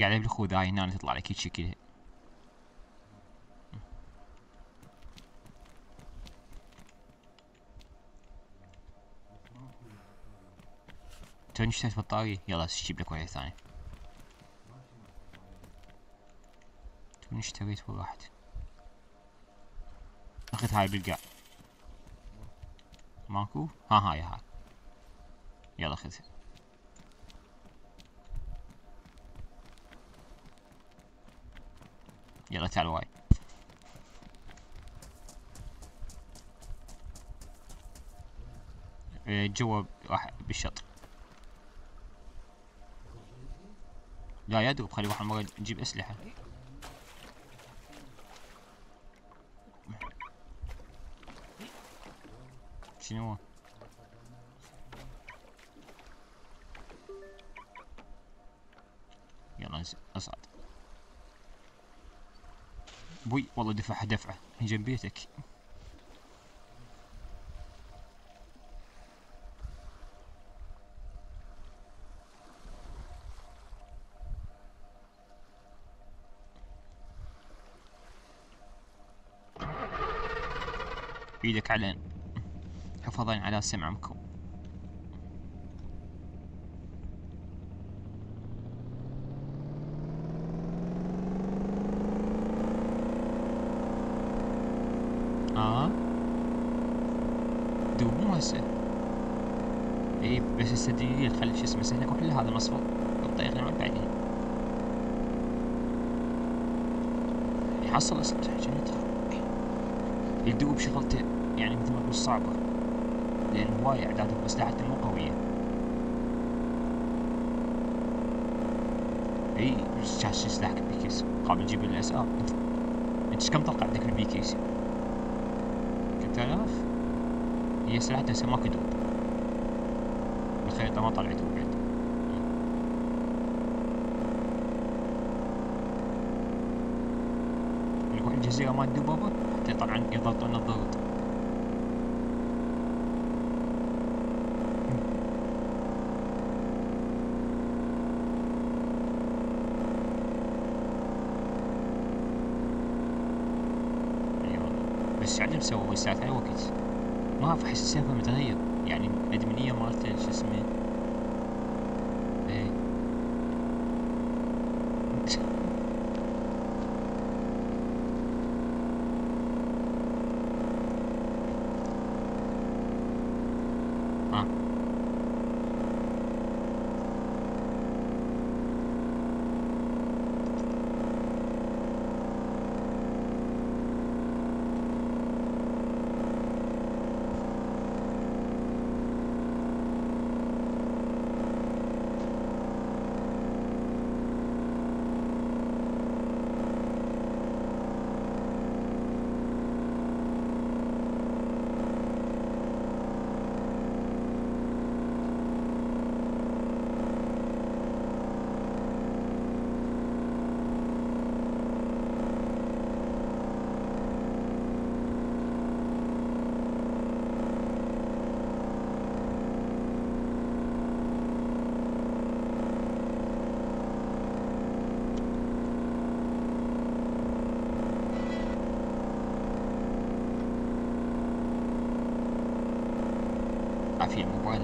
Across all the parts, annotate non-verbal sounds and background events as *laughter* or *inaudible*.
قاعد بالخوذاي هنا تطلع لك هيك توني اشتريت بطارية؟ يلا أجيب لك واحدة ثانية. توني اشتريت وراحت أخذ هاي بالقاع ماكو؟ ها هاي هاي. يلا خذها يلا تعال واي إيه، جوا بالشط. لا يا دوب خلي واحد مرة نجيب أسلحة. شنو هو؟ بوي والله دفعها دفعة من جنب بيتك. إيدك على حفاظا على سمعكم آه دوب مو هسه اي بس هسه دقيقة خلي شو اسمه سهلك وحل هذا المصفوط الطريق من بعدين يحصل اسلحة جنتها. الدوب شغلته يعني مثل ما تقول صعبة. لأن هواية أعدادهم أسلحته مو قوية اي شاش سلاحك بيكيس قابل تجيب الاس ار أنت كم طلقة عندك البيكيس؟ كنت آلاف هي سلاحته ماكو دوب الخريطة ما طلع دوب عندي يروح الجزيرة مال دبابة حتى طبعا يضغطون الضغط. والله بس عدل مسوي الساعة على وقت. ما اعرف احس السالفة متغير يعني الأدمنية مالته شو اسمه إيه ها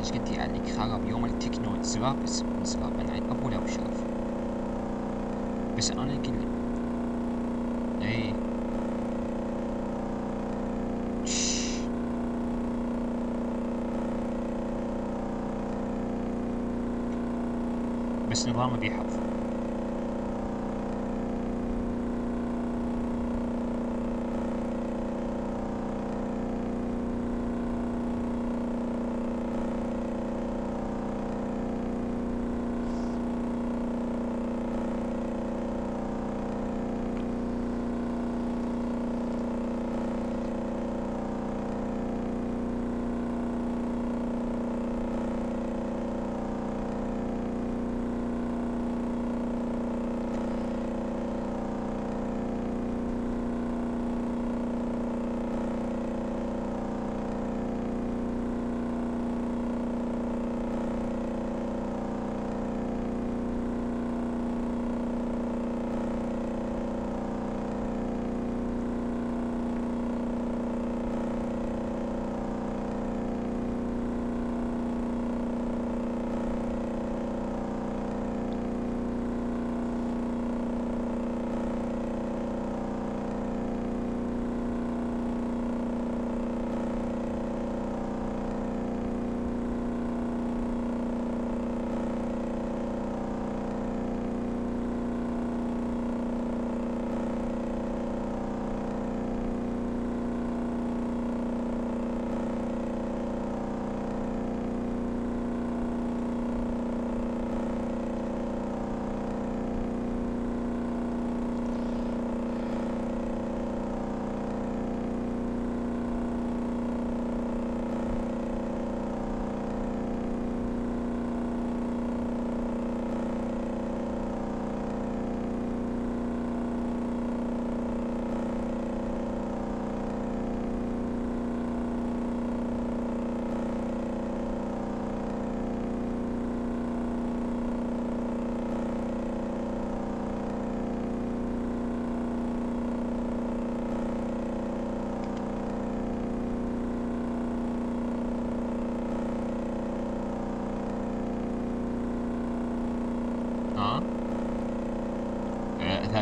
إيش قد يعلق خرب يوم التكنو زراب اسم زراب أنا عيد ابو له شرف بس أنا كل اي. بس نظامه بيحفظ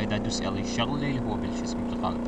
إذا ادوس ال الشغل اللي هو بالشو اسمه بالقالب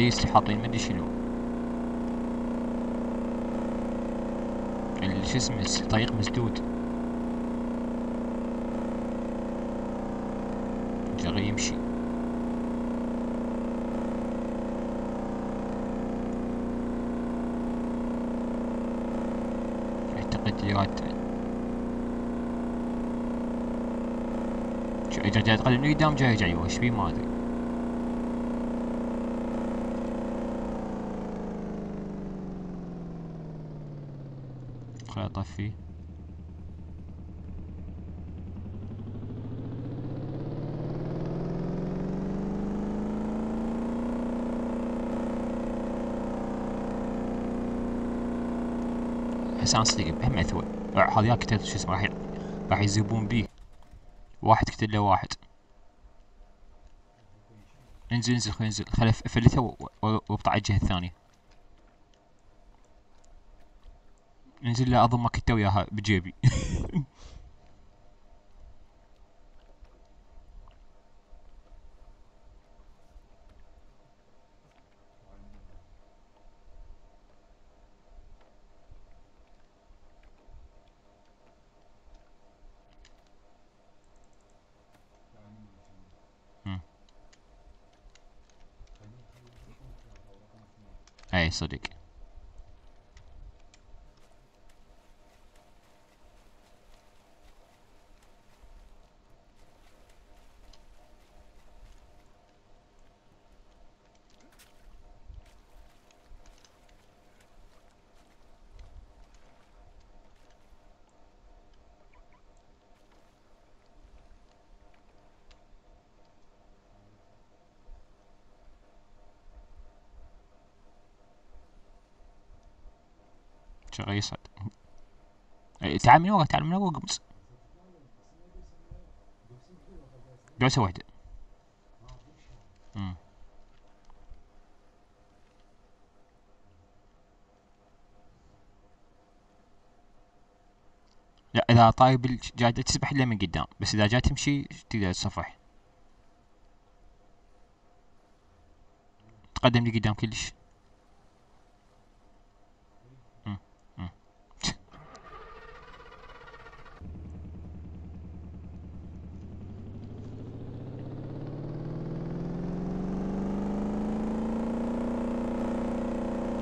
الرئيس حاطين مدري شنو؟ شو اسمه الطريق مسدود. جري يمشي. اعتقد يراد شو اجا جاي يتقدم لقدام جاي جاي وش بيه ما أدري. أطفيه حسان صديقي بهم مثوى هذا كتبت شو اسمه راح راح يزبون بيه واحد كتب له واحد. انزل انزل خلينا انزل خلي افلته واقطع الجهة الثانية. انزل لا اظن ما كنت وياها بجيبي. اي صدق شغال يصعد تعال من ورا تعال من ورا قمص دوسة واحدة. لا إذا طايب جاي تسبح الا من قدام بس إذا جاي تمشي تقدر تصفح. تقدم لقدام كلش.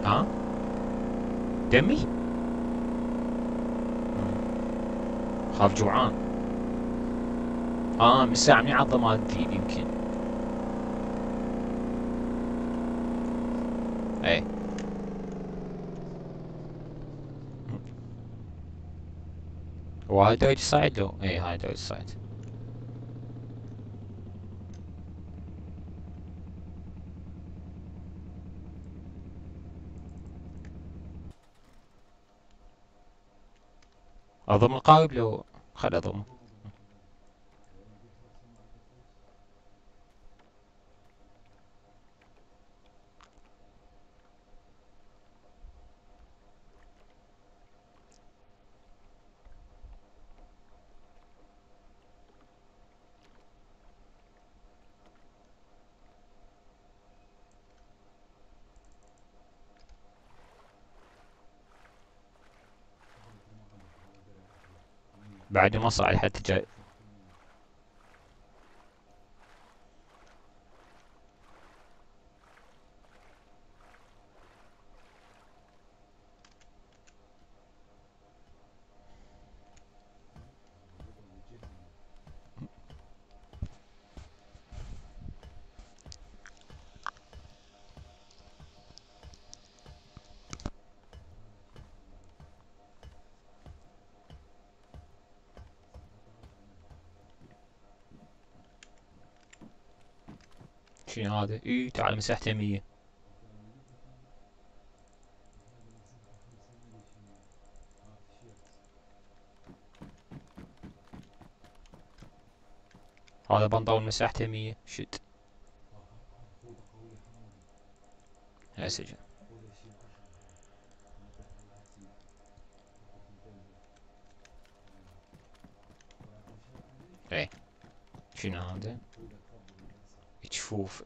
ها؟ دمي خاف جوعان. آه من ساعة من عظمات جديد يمكن. إيه. وهاي دايج سايد لو؟ إيه هاي دايج سايد اضم القائب لو خل اضمه بعد ما صار حد جاي إي تعال مساحته مية. هذا بنطلون مساحته مية. شد هسه إيه. شنو هذا؟ جفوف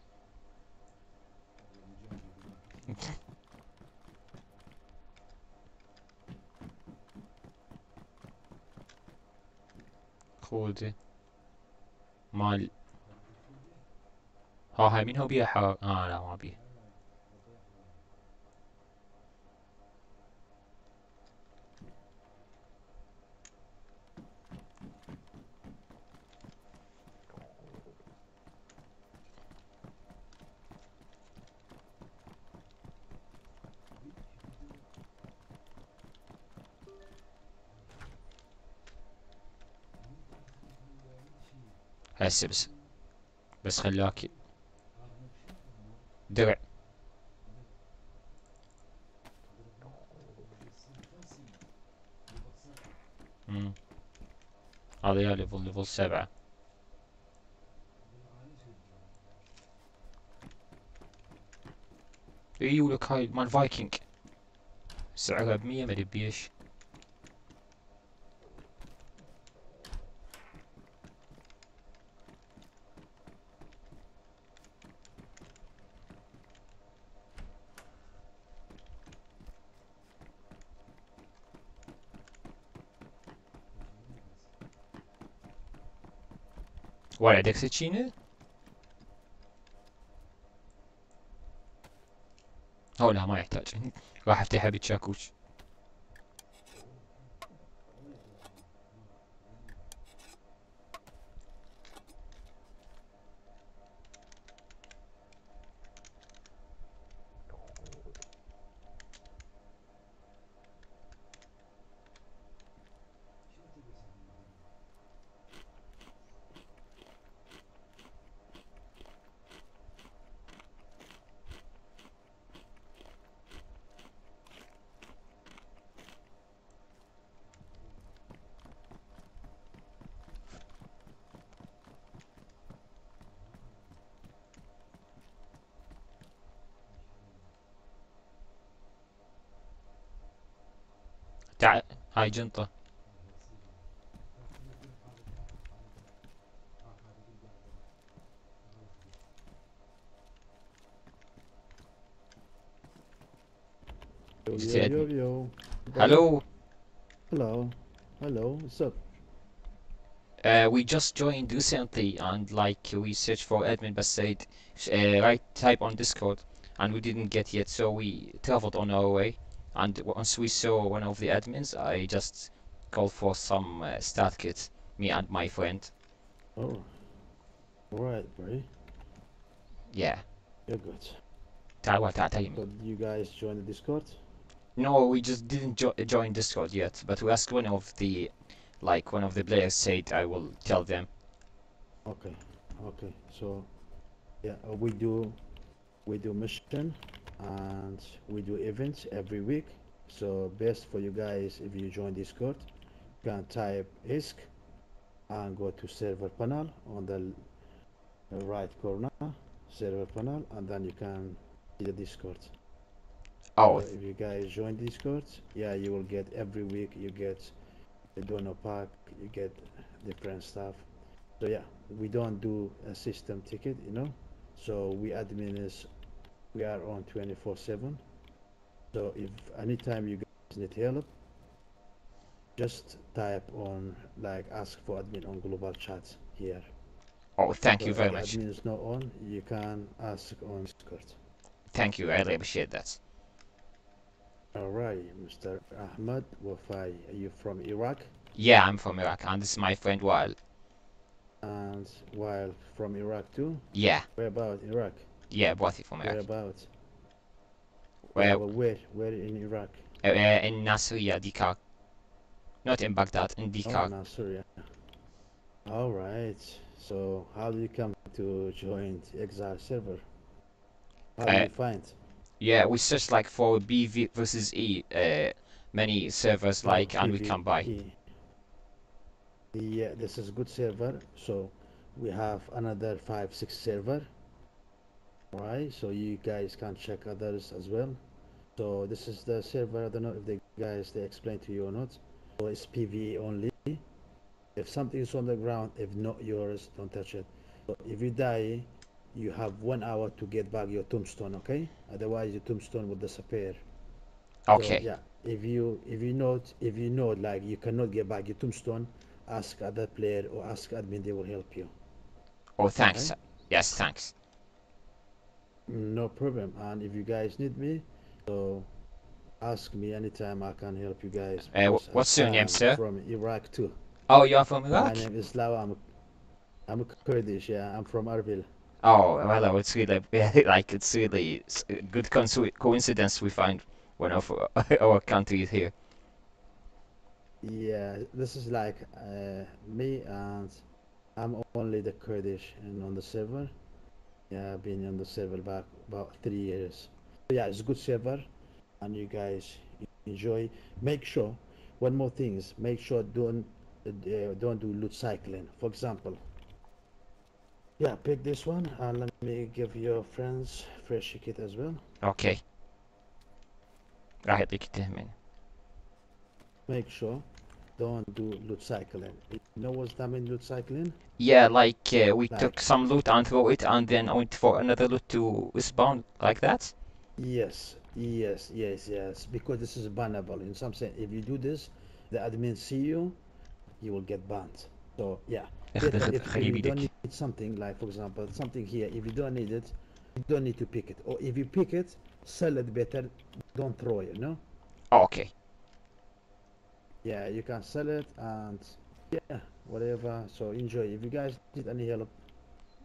خوذة مال ها هاي من هو بيها آه لا ما بيها هسه بس. بس خلاك. درع. هذا يا level level سبعة. إيوه لك هاي مال فايكنج. سعرها بمية مدري بيش عندك سكينة؟ أو لا ما يحتاج راح افتحها بالشاكوش Hi, gentle. Yo, yo, yo. Hello. Hello. Hello. What's up? Uh, we just joined recently and like we searched for admin but said uh, right type on Discord and we didn't get yet so we traveled on our way and once we saw one of the admins I just called for some uh, stat kit me and my friend oh alright buddy yeah you're good Tawa Tatayim. So you guys join the Discord? No, we just didn't jo join Discord yet, but we asked one of the, like one of the players said I will tell them. Okay, okay, so, yeah, uh, we do, we do mission, and we do events every week. So best for you guys if you join Discord, you can type ISK and go to server panel on the right corner, server panel, and then you can see the Discord. Oh, So if you guys join Discord, yeah, you will get every week. You get the donor pack. You get different stuff. So yeah, we don't do a system ticket, you know. So we admins, we are on 24/7. So if anytime you guys need help, just type on like ask for admin on global chat here. Oh, thank So you very much. admin is not on, you can ask on Discord. Thank you. I really appreciate that. All right, Mr. Ahmed Wafai, are you from Iraq? Yeah, I'm from Iraq, and this is my friend Wael. And while from Iraq too? Yeah, Where about Iraq? Yeah, both from Where Iraq. about? Where, well, where? Where in Iraq? uh, uh, in Nasiriyah, Dikar. Not in Baghdad, in Oh, Dikar. no, All right. So, how do you come to join the Exile server? How do Uh, you find? Yeah, we searched like for BV versus E, uh, many servers Oh, like, and we come by. Yeah, this is good server. So, we have another five, six server. Right. So you guys can check others as well. So this is the server. I don't know if the guys they explain to you or not. So it's PvE only. If something is on the ground, if not yours, don't touch it. So if you die, you have one hour to get back your tombstone. Okay. Otherwise, your tombstone will disappear. So, Okay, yeah. If you if you know if you know like you cannot get back your tombstone, ask other player or ask admin. They will help you. oh, thanks. Okay. Yes, thanks. No problem. And if you guys need me, so ask me anytime. I can help you guys. Uh, what's your name, sir? From Iraq too. Oh, you're from Iraq. My name is Lawa. I'm I'm Kurdish. Yeah, I'm from Erbil. Oh, well, it's really *laughs* like it's really s- a good coincidence we find one of our *laughs* our countries here. Yeah, this is like uh, me and I'm only the Kurdish and on the server. Yeah, I've been on the server back about three years. So yeah, it's a good server, and you guys enjoy. Make sure one more thing is make sure don't uh, don't do loot cycling. For example, yeah, pick this one and let me give your friends fresh kit as well. Okay. راح يعطيك التهمين. Make sure don't do loot cycling. You know what's damage loot cycling? Yeah, like uh, we like, took some loot and throw it and then went for another loot to respawn like that? Yes, yes, yes, yes. Because this is bannable in some sense. If you do this, the admin see you, you will get banned. So yeah. *laughs* if, if, if you don't need something, like for example, something here, if you don't need it, you don't need to pick it. Or if you pick it, sell it better, don't throw it, no? Oh, okay. Yeah, you can sell it and yeah, whatever. So enjoy. If you guys need any help,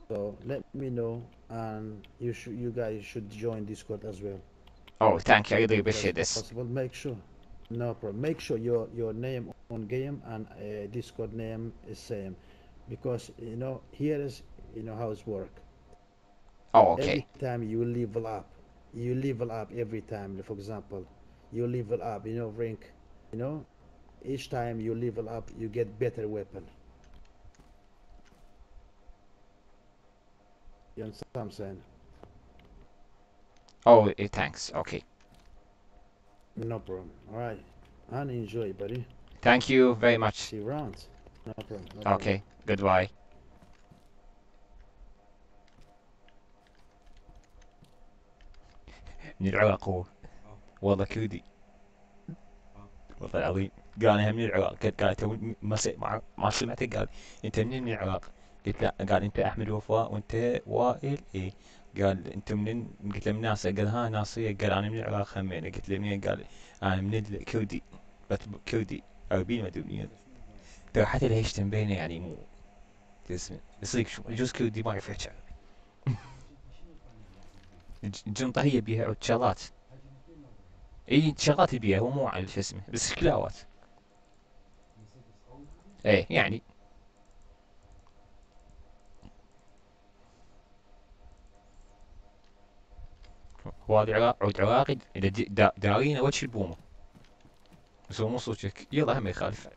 so let me know, and you should, you guys should join Discord as well. Oh, thank you. I really appreciate this. possible make sure no problem make sure your your name on game and uh, discord name is same because you know here is you know how it's work Oh, okay. every time you level up you level up every time for example you level up you know rank you know each time you level up you get better weapon you understand what i'm saying Oh, eh, thanks. Okay. no problem all right and enjoy buddy Thank you very much. see you around no problem, no problem. Okay. Goodbye. من العراق هو والله كردي والله العظيم قال أنا من العراق قال تو ما س- ما ما سمعته قال انت منين من العراق قلت لا قال انت احمد وفاء وانت وائل إيه قال انت منين قلت له من ناصر قال ها ناصرية قال أنا من العراق همين قلت له منين قال أنا من الكردي كردي اربيل ما ادري ترى حتى الهيشتم بينه يعني مو اسمه يصير شو يجوز كردي ما يعرف الجنطة هي بيها شغلات اي شغلات يبيها هو مو على شو اسمه بس كلاوات إيه. يعني. عراق عود عراقي إذا دارينا وجه البومة. بس هو مو صوتك. يلا هم يخالف.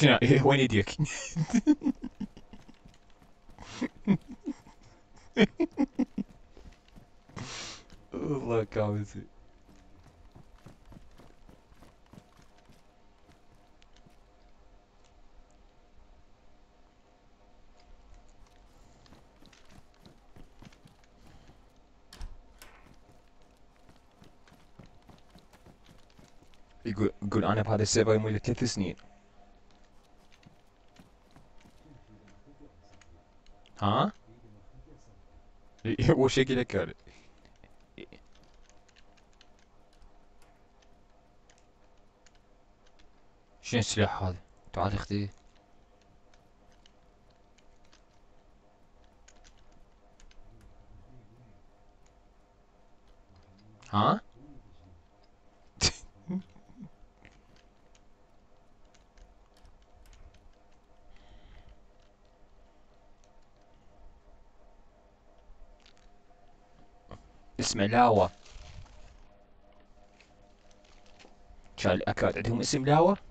شنو؟ *laughs* وين يديك؟ *laughs* Look, how is it? Good, good, Anna, how they serve him with a tithy sneer. Huh? You're shaking a cut. شنو السلاح هذا؟ تعال أختي ها؟ اسمه لاوا كان الأكاد عندهم اسم لاوا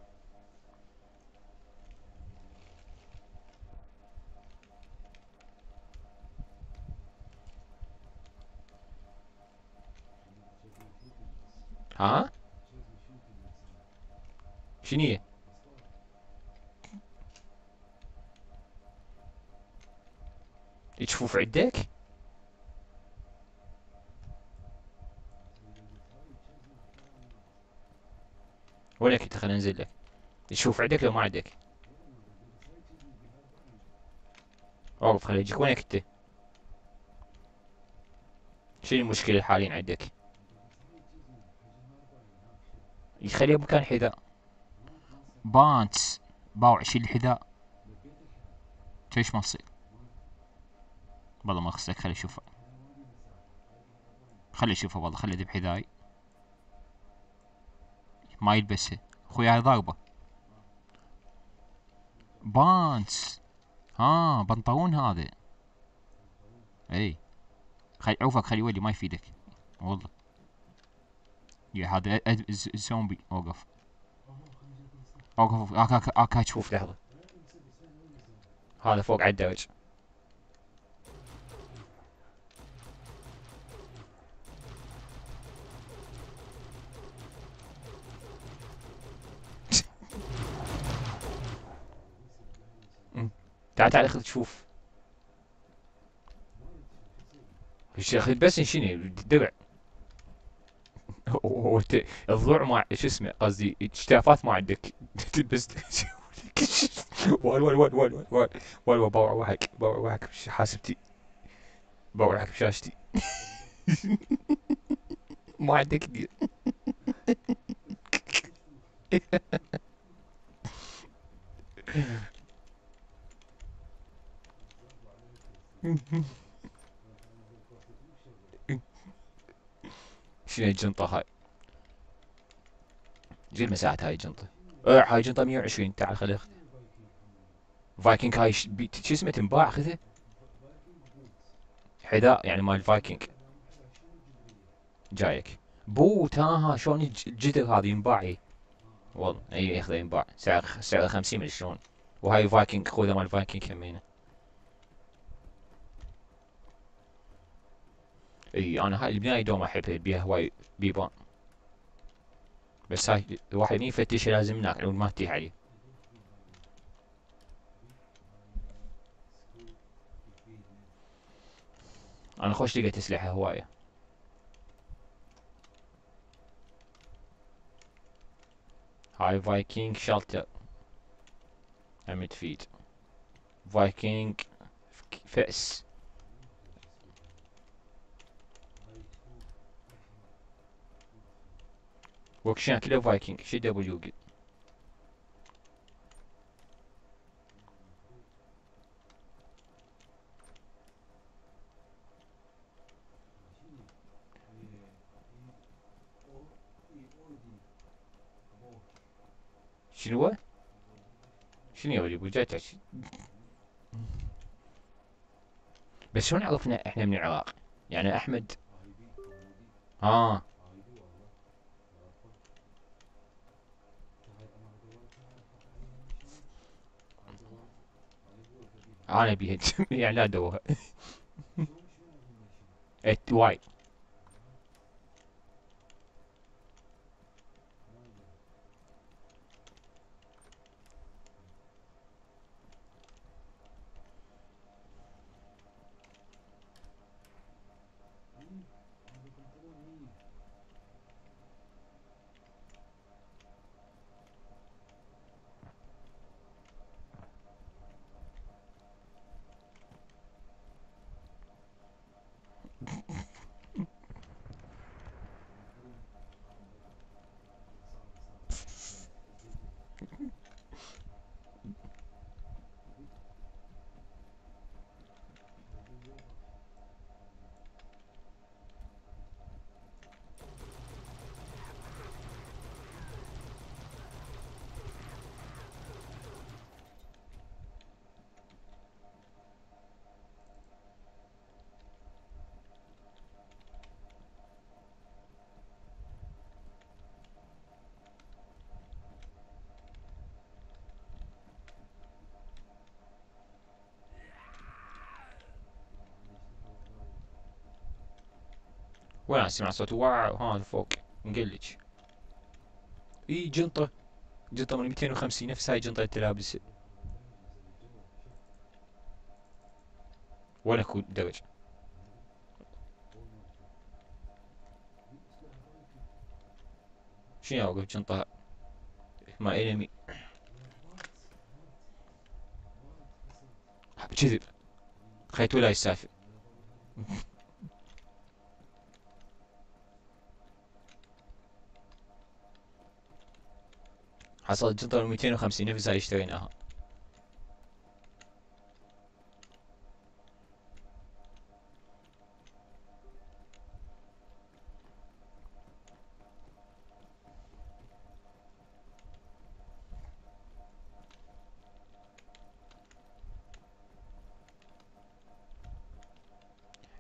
يشوف عندك لو ما عندك؟ خليه يجيك. وينك أنت؟ شنو المشكلة حاليا عندك؟ يخليه بمكان حذاء. بانتس باوع شيل الحذاء ليش ما تصير. والله ما خصك خلي أشوفه. خلي أشوفه والله خلي ذب حذاي ما يلبسه. أخوي هاي ضاربه بانتس ها بنطلون هذا. اي خلي عوفك خلي يولي ما يفيدك. والله. يا هذا زومبي. أوقف. أوقف. اكا اكا تشوف لحظة. هذا فوق على تعال تعال خذ شوف. الشيخ بس شنو الدرع الضلوع ما شو اسمه قصدي اجتافات ما عندك تلبس وال وال وال وال وال وال وال بوع وحك بوع وحك حاسبتي بوع وحك بشاشتي. *laughs* ما عندك دي. *laughs* شنو الجنطة هاي. زين مساحة هاي الجنطة آه هاي جنطة 120 تعال خلي اخذ فايكنج هاي. شو اسمه تنباع خذه حذاء يعني مال فايكنج. جايك. بوت ها شلون الجدر هذا ينباع والله اي ياخذه ينباع. سعر سعره 50 من شلون؟ وهاي فايكنج خوذه مال فايكنج همينة. اي أنا هاي البناية دوم احبها بيها هواي بيبان بس هاي الواحد يفتش لازم هناك ما تتيح عليه أنا خوش لقيت اسلحة هواية هاي فايكنج شالتر عمد فيد فايكنج فأس وكشان كله فايكنج شي دبليو قد شنو؟ شنو يا ولي بوجاتك بس شلون عرفنا إحنا من العراق يعني احمد آه أنا بيها يعني لا دوها *laughs* وايد. وين أسمع صوت؟ واو هذا فوق مقلج إي جنطة جنطة من 250 نفس هاي جنطة انت لابسها وين اكو درج شنو اوقف جنطة؟ ما انمي كذب. خيتو لا السالفة حصلت جنطة 250 نفس هاي اشتريناها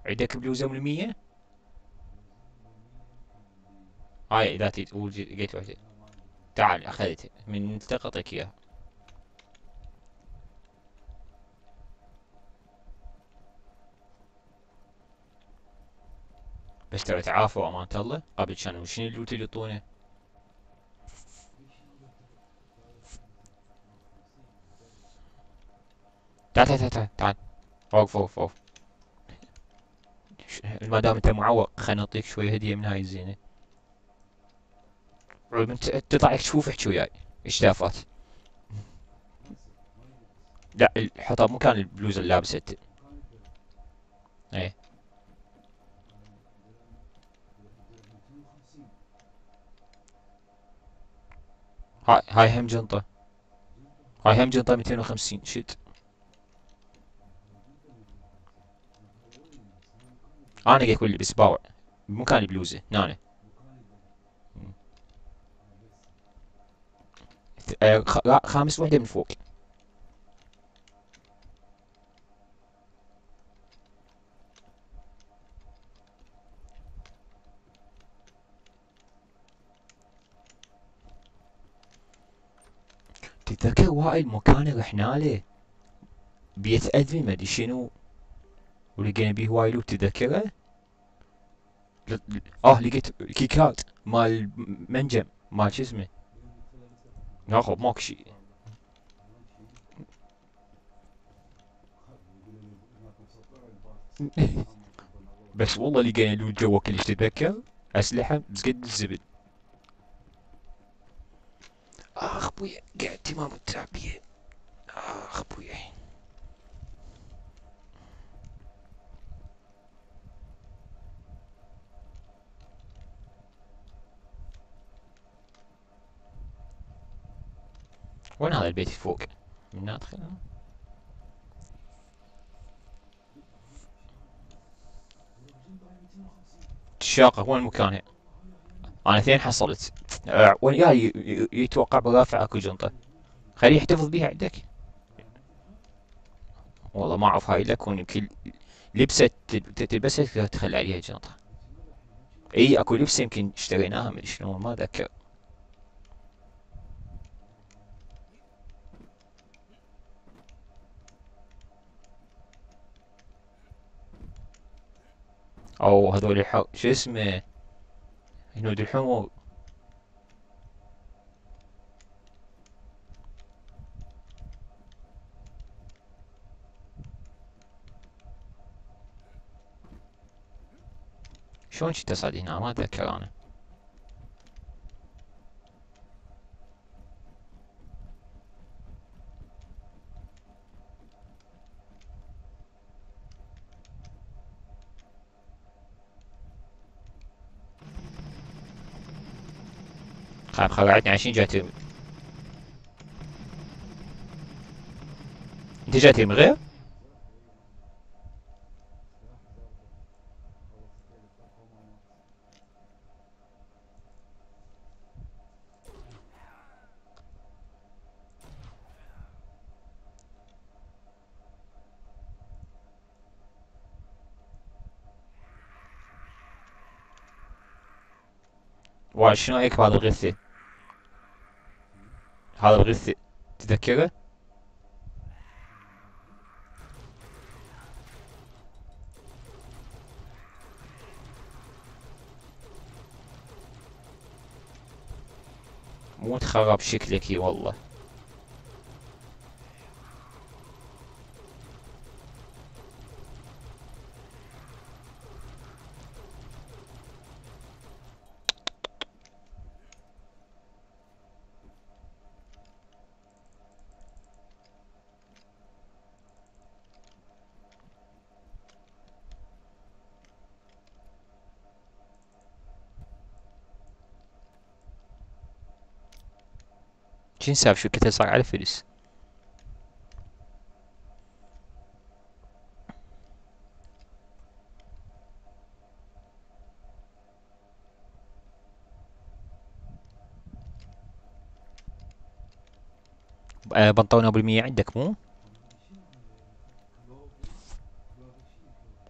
عندك بلوزة من مية هاي ذاتي لقيت واحدة. تعال اخذتها من التقطك اياها بس ترى تعافوا امانة الله. قبل كانوا شنو اللوت اللي يعطونه تعال تعال تعال تعال وقف وقف وقف ما دام أنت معوق. خلينا نعطيك شوي هدية من هاي الزينة. انت تطلع تشوف احكي وياي إيش دافات لا حطها مكان البلوزة اللي لابسه انت إيه هاي هم جنطة هاي هم جنطة 250 شد أنا قاعد أقول لبس باوع بمكان البلوزة نانا آه، خامس وحدة من فوق. تتذكر وائل مكان رحنا له بيت أدمي ما أدري شنو. ولقينا بيه وايلو تذكره. آه لقيت كيكات مال منجم مال شو اسمه؟ ناخذ ماكو شي بس والله لقينا له جوا كلش تتذكر أسلحة بس قد الزبد أخ بويا قاعد تمام التعبيه أخ بويا وين هذا البيت فوق. من ندخل الشاقة وين مكانها أنا اثنين حصلت؟ وين؟ يا يتوقع برافع اكو جنطة. خليه يحتفظ بيها عندك. والله ما أعرف هاي لك يمكن لبسة تلبسها تخلي عليها جنطة. إي أكو لبسة يمكن اشتريناها من شنو ما ذكر أو هذول حق شو اسمه؟ هنود الحمر شلون شي تصعد هنا ما أتذكر أنا. خلاص خلعتني عشان جات انت جاتي من غير؟ وشنو هيك بهذا الغثة هذا غث تذكره؟ مو تخرب شكلك والله. شو كنت صار على فلس آه، بنطلون بالمية عندك مو؟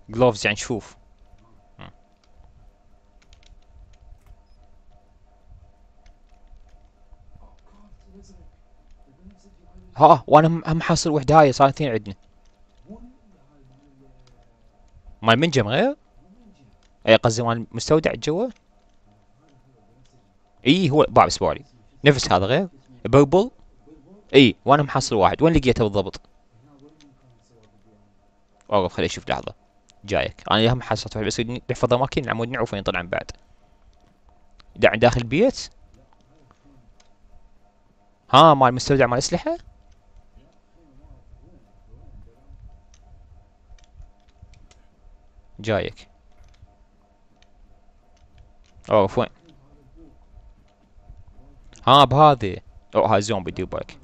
جلوفز يعني شوف ها وأنا هم حاصل وحدة هاي صار اثنين عندنا. مال منجم غير اي قصدي مال مستودع جوا؟ اي هو باع اسبوعي نفس هذا غير. purple اي وأنا محصل واحد. وين لقيته بالضبط؟ اوقف خليني أشوف لحظة. جايك. أنا هم حصلت واحد بس نحفظ اماكن عمود نعرف وين طلع من بعد. دا داخل البيت؟ ها مال مستودع مال أسلحة؟ جايك. أوه وين؟ ها بهذه. أوه هاي زومبي دير بالك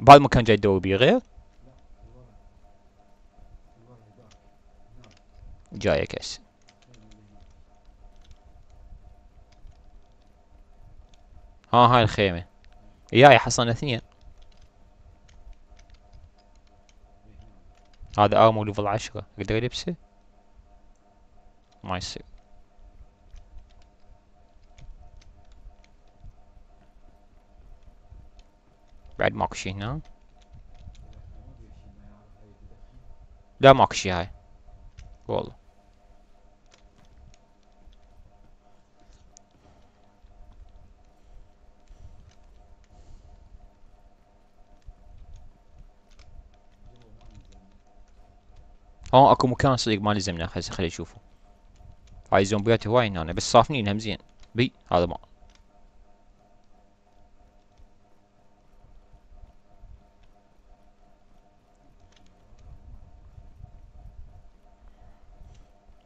بهذا المكان جاي تدور بيه غير؟ جايك هسه ها هاي الخيمة. ياي حصلنا اثنين. هذا armor level عشرة أقدر البسه ما يصير. بعد ماكو شي هنا. لا ماكو شي هاي. والله. آه اكو مكان صديق ما لزمنا هسه خلي اشوفه هاي زومبيات هواي هنا بس صافنين هم زين. بي هذا ما.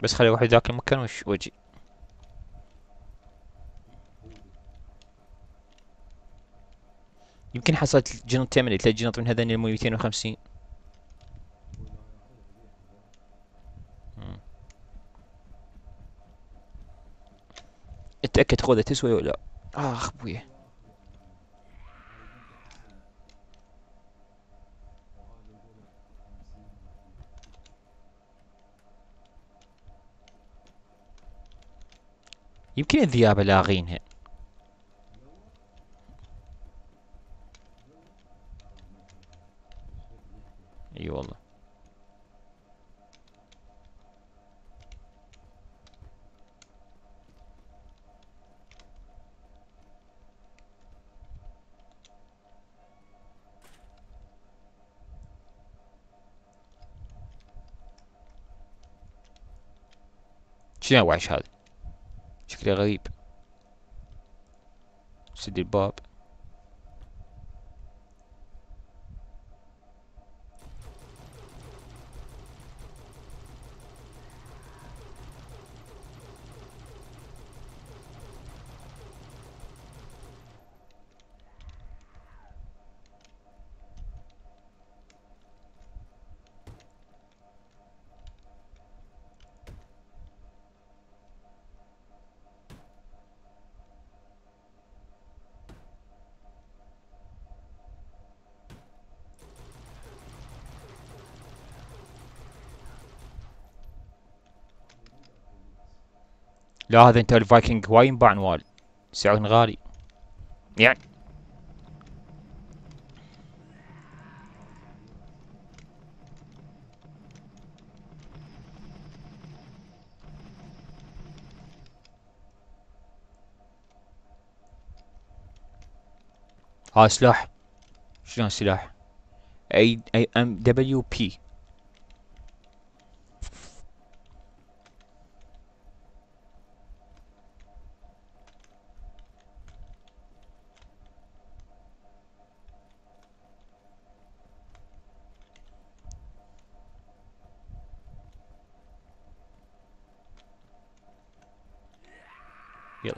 بس خلي أروح ذاك المكان وش واجي يمكن حصلت جنط تمني ثلاث جنط من هذين ال 250 اتاكد خوذة تسوي ولا؟ لا أخ ابويا يمكن الذئاب لاغينها شنو الوحش هذا؟ شكله غريب. سد الباب. لا هذا انت الفايكنج وايد ينباع نوال سعرهن غالي. يعني. ها سلاح. شلون سلاح؟ اي اي ام دبليو بي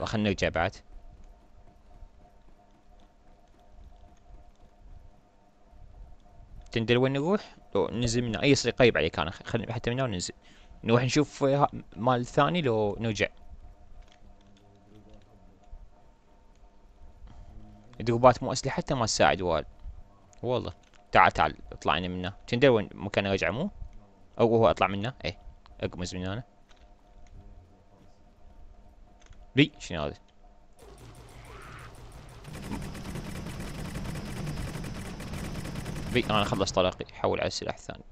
خلنا نرجع بعد. تندري وين نروح؟ لو ننزل من أي صديق قريب عليك أنا. خلينا حتى من هنا وننزل نروح نشوف آه، مال الثاني لو نرجع. دروبات مو أسلحة حتى ما تساعد وال والله. تعال تعال اطلعنا منه. تندري وين؟ مكان ارجع مو؟ أو هو أطلع منه؟ إيه. أقمز من هنا. شنو هذا؟ بي أنا خلصت طلقي حول على السلاح الثاني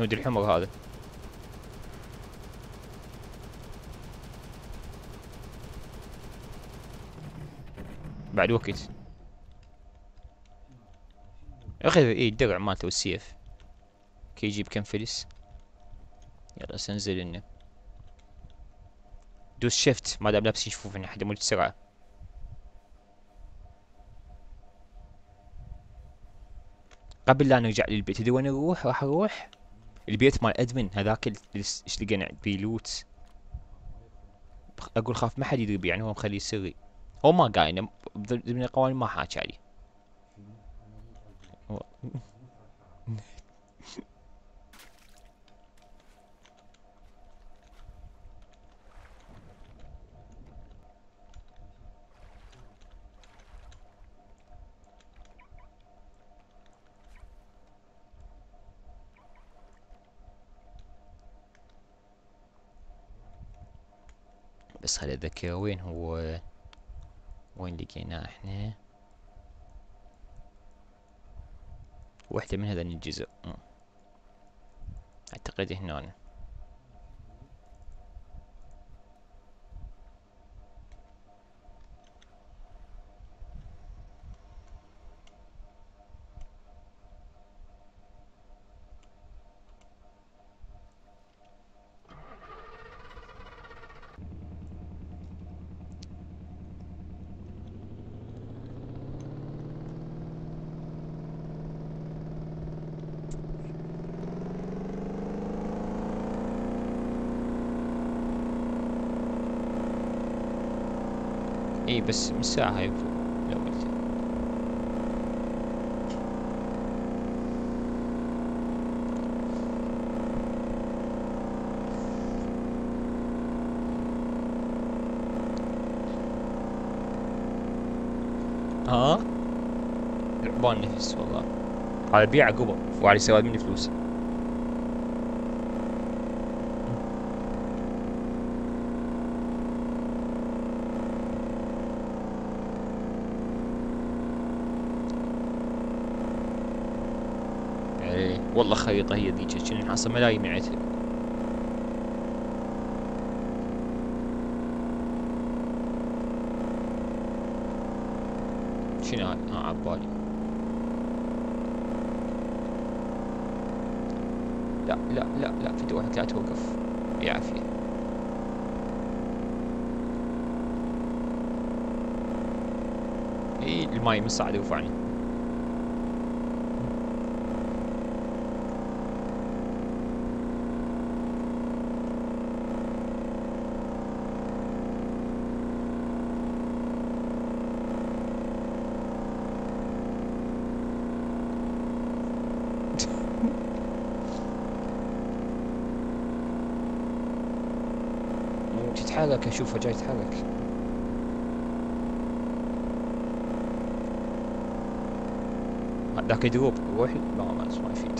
نود الحمر هذا. بعد وقت. أخي اي الدرع مالته والسيف. كي يجيب كم فلس. يلا سنزل إنه. دوس شيفت. ما دام شفوف احد يموت بسرعة قبل لا نرجع للبيت تدري وين نروح راح أروح؟ البيت مال أدمن هذاك إيش لقينا بيه لوت أقول خاف ما حد يدري يعني هو مخليه سري هو ما قايل ضمن القوانين ما حاكي عليه. بس خلي أتذكر وين هو وين لقيناه إحنا؟ واحدة من هذا الجزء. أعتقد هنا اي بس من ساعة هاي الأول ها؟ لعبان نفس والله. هذا بيع قبل وعلي سواد مني فلوس. والله خريطة هي ذيك كنا ملايين من عتل شنو هاي؟ ها عبالي لا لا لا لا في واحد لا توقف. يعافيه إي الماي من صعد يرفعني تتحرك اشوفه جاي يتحرك ذاك يدروب روحي لا ما يفيد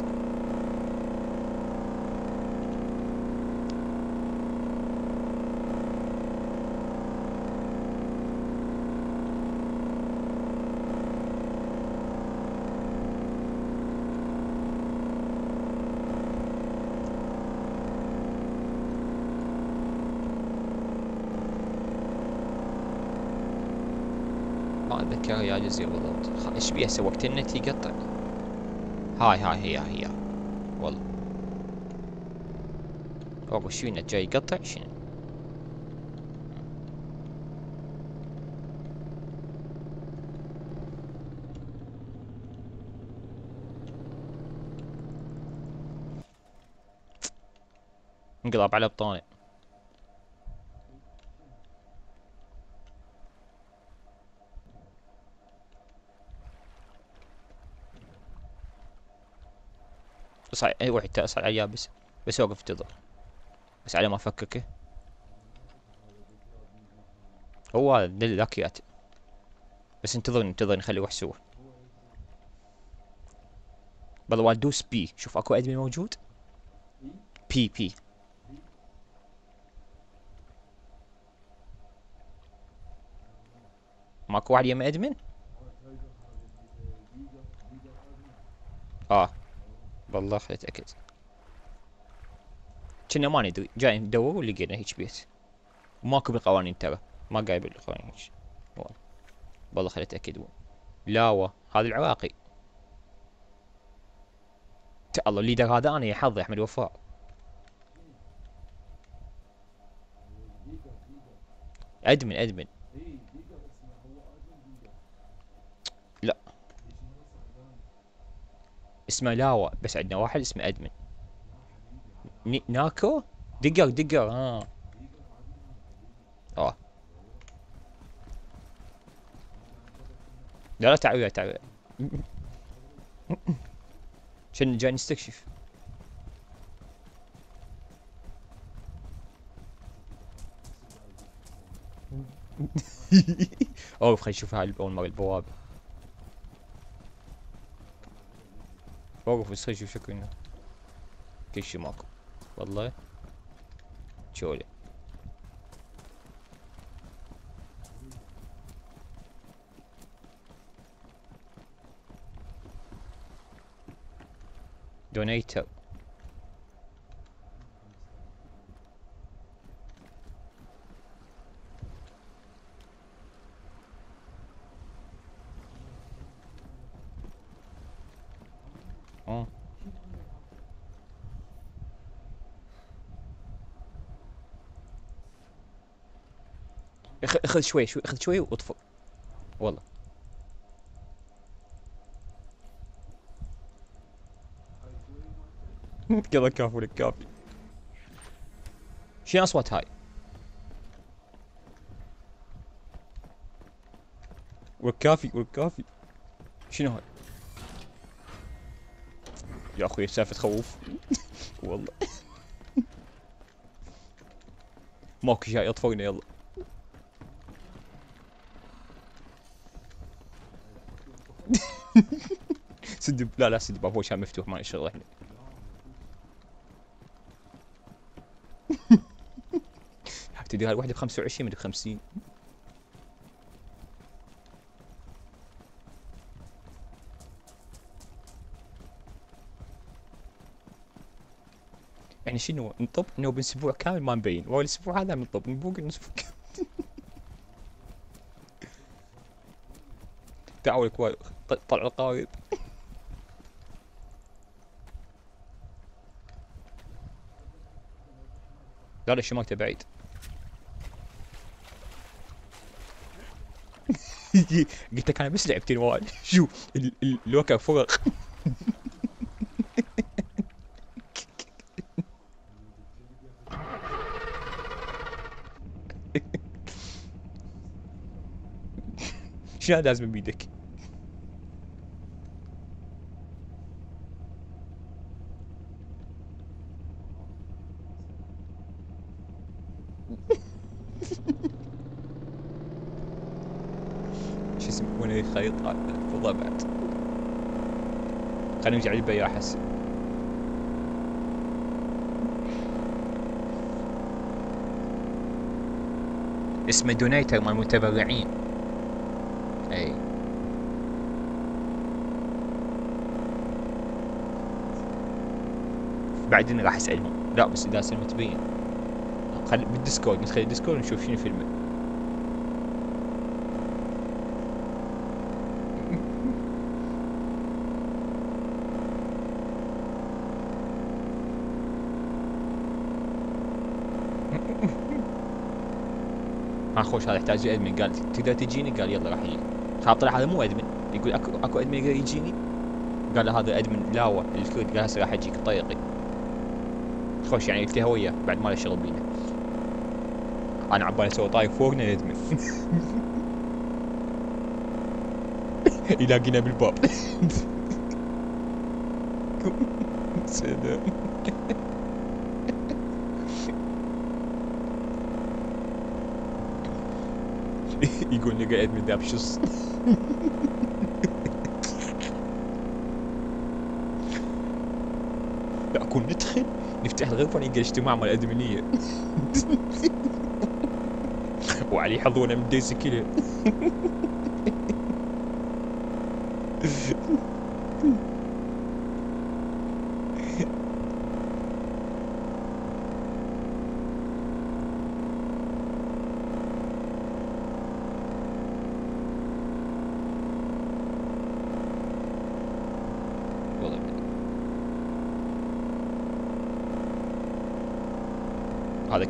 ما اتذكر يا جزيرة بيها هسه وقت النت يقطع. هاي هاي هي هي. والله. والله شو النت جاي يقطع؟ شنو؟ انقلب على بطاني. اصعد أي واحد اصعد على اليابس بس. اوقف انتظر بس على ما افككه هو هذا ذاكيات بس انتظرني انتظرني خلي واحد سوا بالله دوس P. شوف أكو admin موجود؟ P P. ماكو واحد يم admin؟ آه. والله خليني اتاكد كنا ما ندري جاي ندور ولقينا هيك بيت وماكو بالقوانين ترى. ما قايل بالقوانين والله. والله خليني اتاكد لا و هذا العراقي. الله ال leader هذا أنا يا حظي أحمد وفاء. admin admin. لا. اسمه لاوا بس عندنا واحد اسمه أدمن. ناكو؟ دقر دقر آه آه. لا لا تعال وياي. شن جاي نستكشف. *laughs* اوقف خلينا نشوف هاي اول مرة البوابة. اوقف بس خلينا نشوف شكو هنا كل شي ماكو والله شولي دونيتر آه اخذ شوي شوي اخذ شوي واطفئ والله. *laughs* يلا كافي لك كافي. شنو أصوات هاي؟ وكافي وكافي شنو هاي؟ يا أخوي سالفة تخوف *laughs* والله. *laughs* ماكو شيء اطفونا يلا. سد لا لا سد الباب هو كان مفتوح ما نشتغل إحنا *laughs* تدري هاي الوحدة ب 25 مدري ب 50 يعني شنو؟ نطب إنه باسبوع كامل ما نبين. والاسبوع هذا نطب نبوق الأسبوع كامل. *laughs* تعالوا طلع القائد لا لا الشمال بعيد. *laughs* قلت لك أنا بس لعبتين وايد. *laughs* شو ال- ال- الوكا فرق *laughs* شنو لازم بيدك شو يسمونه خيط فضاء بعد نرجع للبياع هسه اسمه donator مال المتبرعين. إي. بعدين راح اسالهم لا بس إذا سلمة تبين خل بال Discord ندخل ال Discord نشوف شنو فيلم خوش هذا يحتاج admin. قال تقدر تجيني؟ قال يلا راح يجي خاب طلع هذا مو admin. يقول اكو أكو admin يقدر يجيني؟ قال له هذا admin لاوى الكود قال هسه راح اجيك طيقي. خوش يعني التهى وياه بعد ما له شغل بينا أنا عبالي أسوي طايق فوقنا ال admin *laughs* يلاقينا بالباب. *laughs* سلام. يقول لي قاعد من ذاب شص لا اكون ندخل نفتح الغرفه نلقى اجتماع مال الادمنيه وعلي يحضونا من ديسي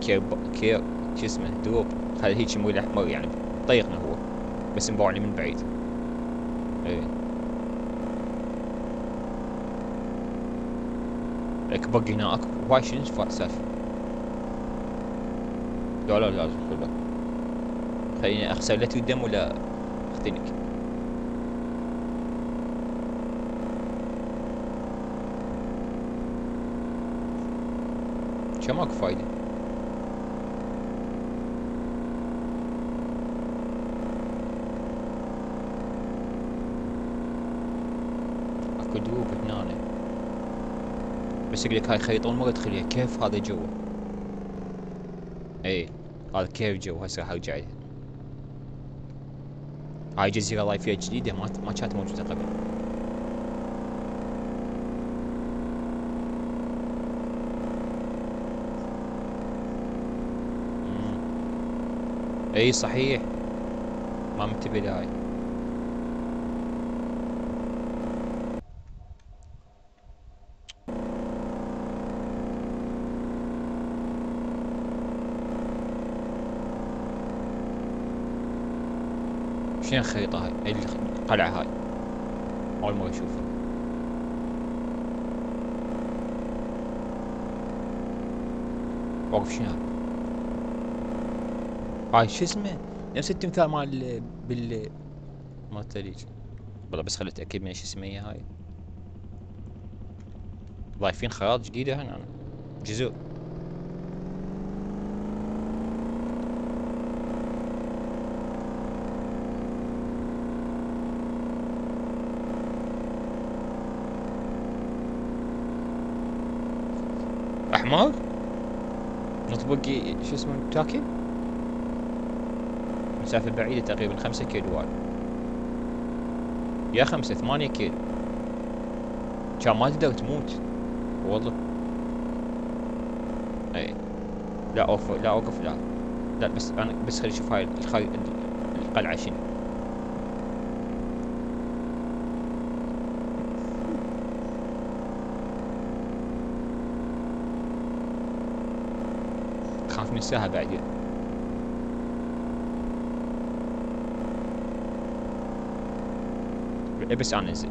كير. كير شو اسمه دروب هذا هيك مو احمر يعني طيقنا هو بس مباعني من بعيد. إيه. بقي هنا اكو هواي شنو سالفة؟ لا لا لازم خذ خليني أخسر. لا الدم ولا أختنق. شو ماكو فايدة اكو drop هنا يقول لك هاي خريطة ما ادخلها كيف هذا جوا اي هذا كيف جوا هسه راح ارجع لها هاي جزيرة live فيها جديدة ما ما كانت موجودة قبل. اي صحيح ما منتبه لهاي شنو الخريطة هاي القلعة هاي. أول مرة أشوفها. واقف شنو هاي؟ شو اسمه؟ نفس التمثال مال بال مال الثليج والله بس خليت أتأكد من اسمها هي هاي. ضايفين خيارات جديدة هنا. جزء. تاكل مسافة بعيدة تقريبا خمسة كيلوات. يا خمسة ثمانية كيلو. كان ما تقدر تموت. والله. اي لا أوف لا أوقف لا. لا بس أنا بس خلي أشوف هاي. القلعة شنو. خاف من ساعة بعدين بس أنا انزل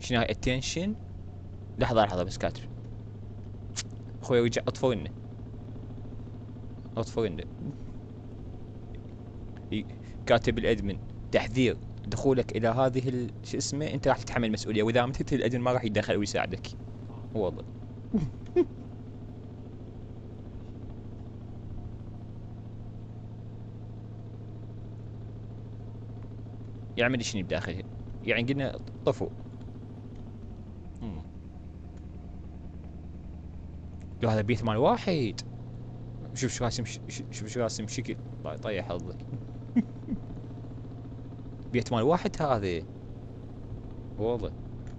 شنو هاي اتنشن لحظة لحظة بس كاتب. أخوي وجع اطفوا لنا اطفوا لنا كاتب الأدمن تحذير. دخولك إلى هذه. شو اسمه أنت راح تتحمل مسؤولية وإذا متت الادمن ما راح يتدخل ويساعدك. والله *laughs* يعمل شنو بداخله يعني قلنا طفو. لو هذا بيت مال واحد. شوف شو راسم شوف شو راسم شكل. طي- طيح حظك. بيت مال واحد هذا والله.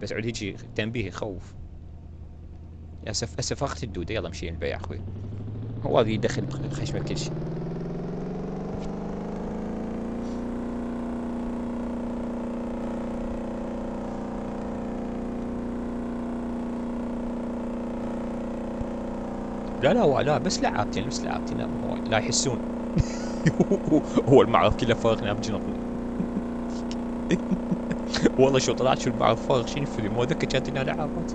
بس عود هيجي تنبيه يخوف. يا سف هسه فاخت الدودة. يلا مشي البيع أخوي. هو هذا يدخل بخشمه كل شيء. لا لا لا بس لعبتين بس لعبتين. لا يحسون. *laughs* هو المعرض كله فارغ نام جنرال والله شو طلعت شو المعرض فارغ شنو في مو ذكر كانت لنا لعبات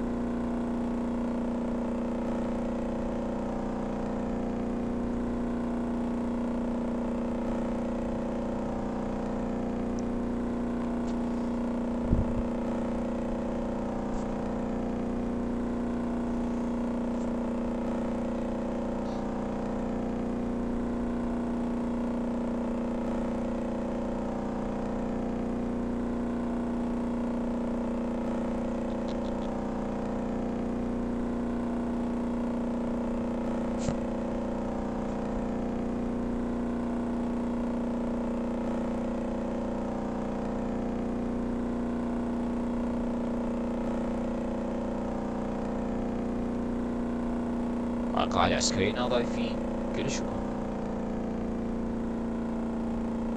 قاعدة عسكريين ضايفين كلش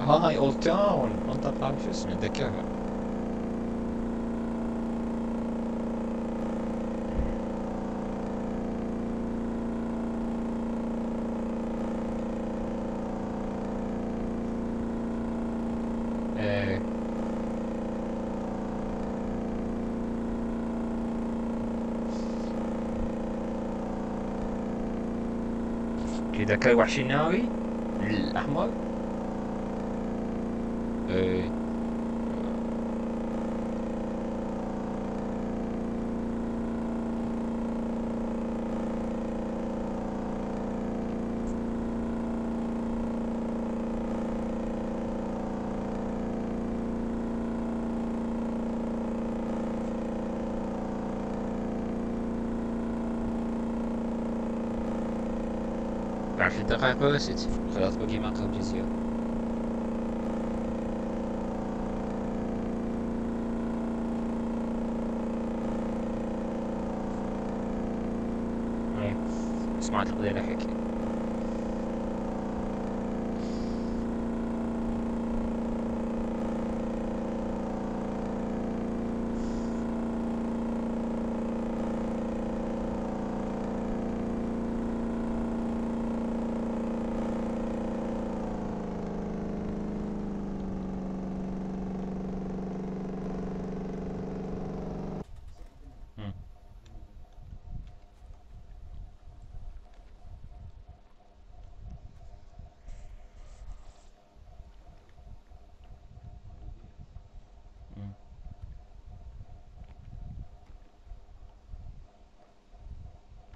هاي اولد تاون منطقة شو اسمه ذكرها إيه كذا كل وحش ناري الأحمر إيه بعد دقائق وست خلاص بقي ما قبل جزيرة إيه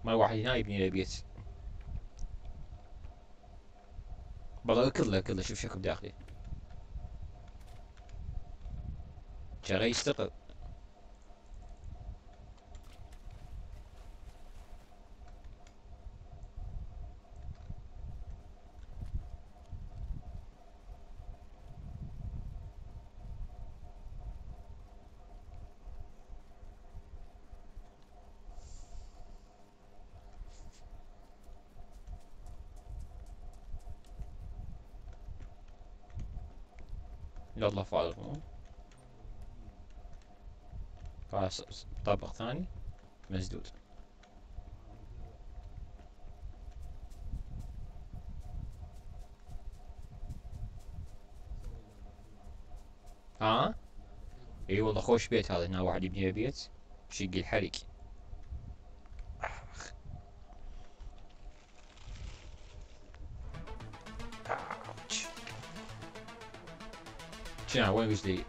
ما واحد هنا يبني له بيت. والله كله كله. شوف شكل داخلي شغال يستقر. طابق ثاني. مسدود. ها؟ إي والله خوش بيت هذا هنا واحد يبني بيت شق الحريق. شنو وين وجدي